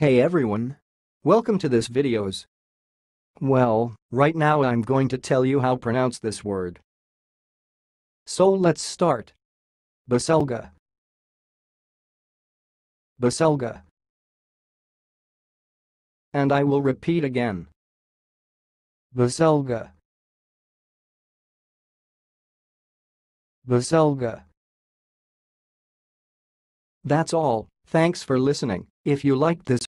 Hey everyone. Welcome to this videos. Well, right now I'm going to tell you how pronounce this word. So let's start. Baselga. Baselga. And I will repeat again. Baselga. Baselga. That's all, thanks for listening. If you liked this